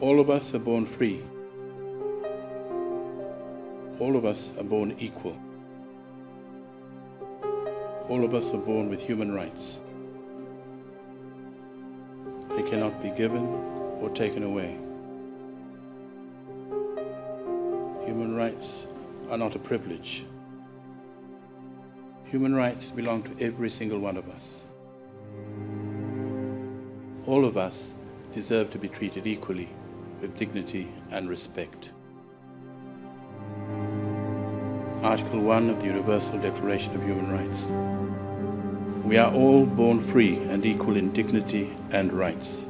All of us are born free. All of us are born equal. All of us are born with human rights. They cannot be given or taken away. Human rights are not a privilege. Human rights belong to every single one of us. All of us deserve to be treated equally with dignity and respect. Article 1 of the Universal Declaration of Human Rights. We are all born free and equal in dignity and rights.